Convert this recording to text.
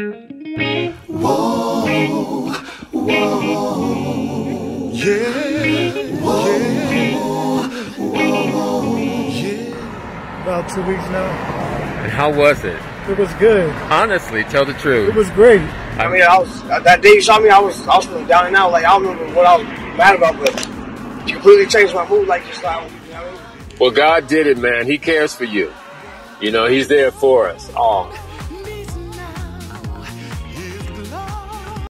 Whoa, whoa, yeah, whoa, whoa, yeah. About two weeks now. And how was it? It was good. Honestly, tell the truth. It was great. I mean, I was that day you saw me. I was I was feeling down and out. Like I don't remember what I was mad about, but you completely changed my mood. Like just like? Well, God did it, man. He cares for you. You know, He's there for us all.